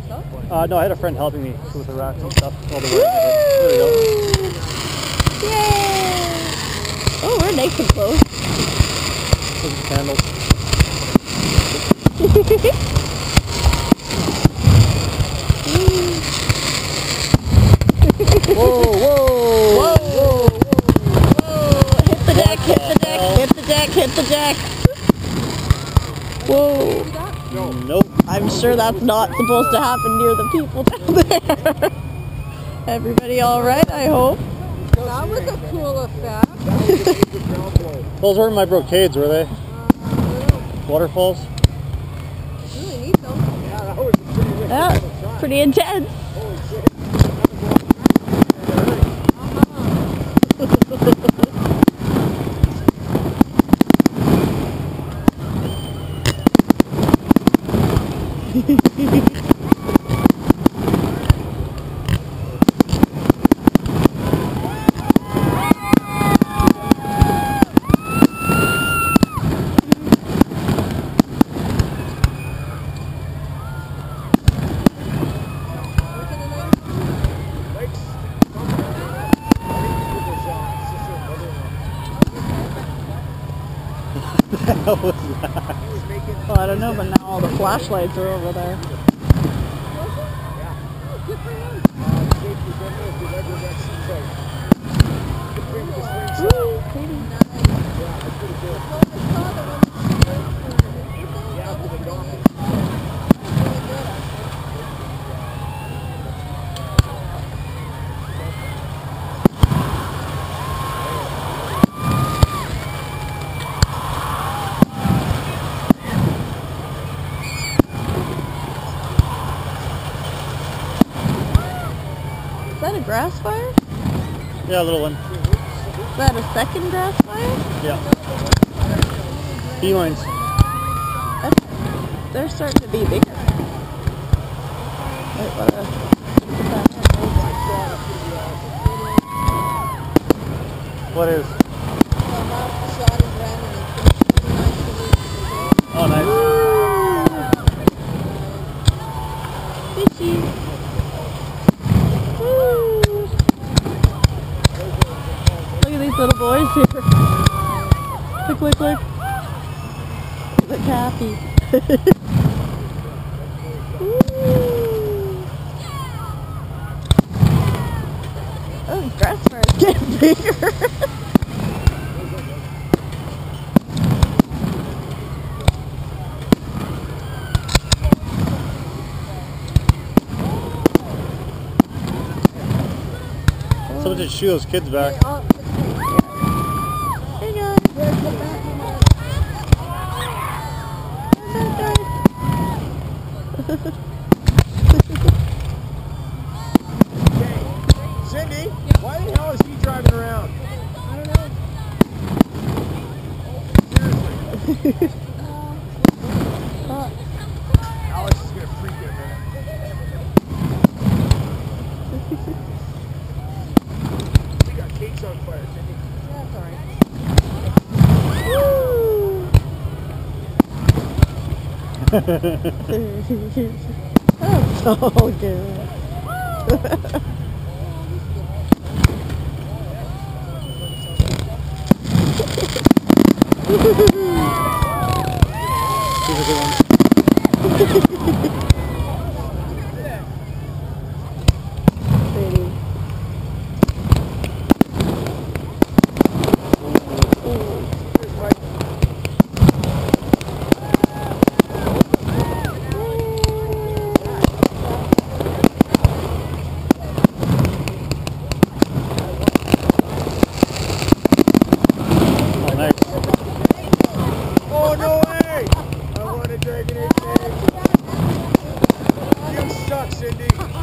yourself? Uh, no, I had a friend helping me with the racks and stuff. All the I. There we go. Yay! Oh, we're nice and close. Those candles. Whoa, whoa, whoa, Whoa! Hit the deck, hit the deck, hit the deck, hit the deck. Whoa. Nope. I'm sure that's not supposed to happen near the people down there. Everybody all right, I hope? That was a cool effect. Those weren't my brocades, were they? Waterfalls? Really neat though. Yeah, pretty intense. How was that? I don't know, but now all the flashlights are over there. Woo, pretty. Is that a grass fire? Yeah, a little one. Is that a second grass fire? Yeah. Beelines. They're starting to be bigger. Wait, what a, What is? Oh, nice. Fishy. Woo. Look at these little boys here. Look, look, look. Look happy. Woo. Oh, grass fire is getting bigger. Someone should shoo those kids back. Hey guys. Cindy, why the hell is he driving around? I don't know. Seriously. Alex is gonna freak in a minute. we got cakes on fire, Cindy. That's alright. That's so good. These are good ones. Pretty. Oh, nice. Oh, no way! I want a Dragon Age egg. You suck, Cindy. God. Thank I won't you. work with Dragon Age. I'm waiting for the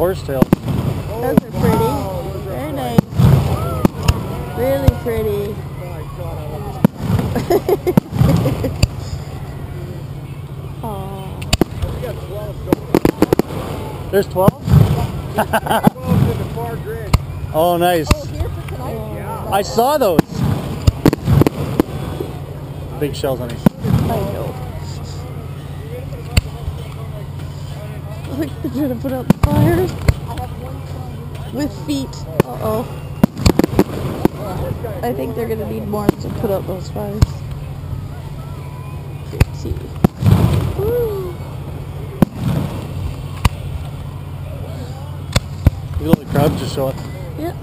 horsetail. Those are pretty. Very nice. Really pretty. There's 12? oh, nice. Oh, I saw those. Big shells on these. Look, they're trying to put out the fire. With feet. Uh-oh. I think they're going to need more to put out those fires. 15. Crowd just show up. Yep.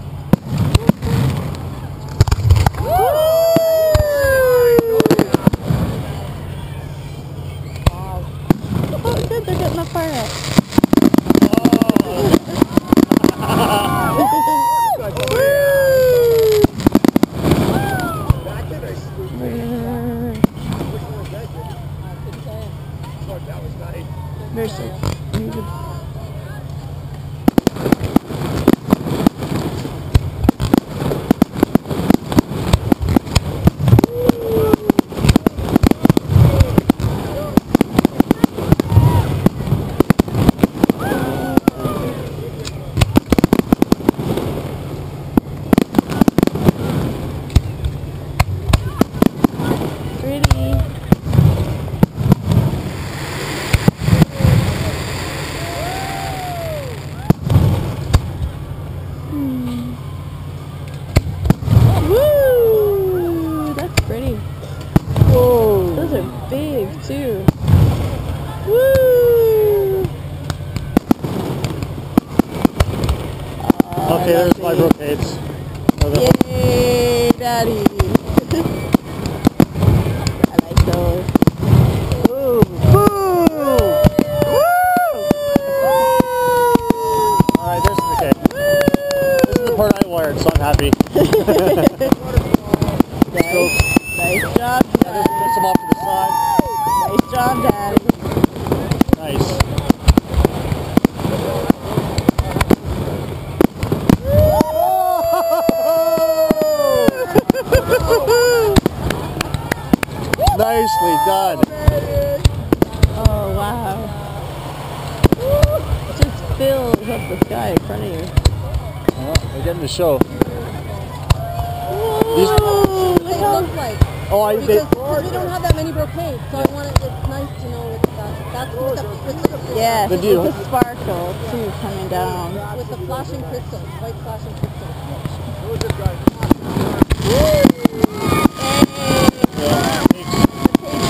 Oh, good, they're getting the fire out. Back in, I swooped in. Which one was that? Did Fuck, that was nice. There's a muted. Pretty. Hmm. Woo! That's pretty. Whoa. Those are big too. Woo! Oh, Okay, the- Yay, Daddy! I like those. Boo! Boo! Alright, there's the okay. This is the part I wired, so I'm happy. Nice, nice job, There's, Daddy. there's some off to the side. Nice job, Daddy. Nice. Nicely done. Oh, wow. It just fills up the sky in front of you. Well, they're getting the show. These- Whoa, look They how look like. Oh, I they, Because, because we don't have that many brocades, so I wanted, it's nice to know it's that. That's with the, with the, The it's deal. a sparkle too coming down. with the flashing crystals, white flashing crystals. Those are guys.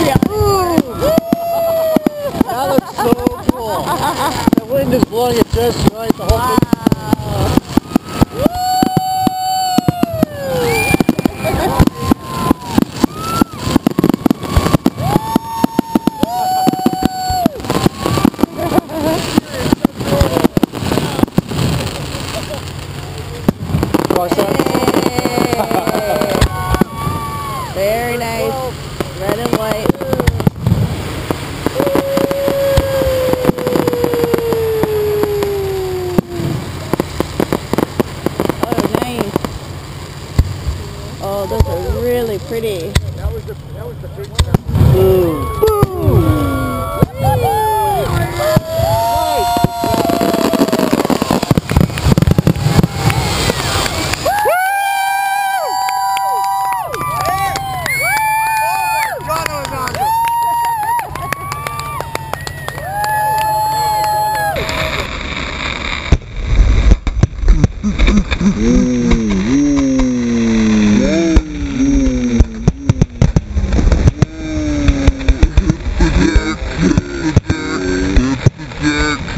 yeah, that looks so cool. The wind is blowing it just right. The whole thing. Cross that. Very nice. Red and white. Oh, nice. Oh, those are really pretty. That was the, that was the big one. Boom.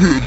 I'm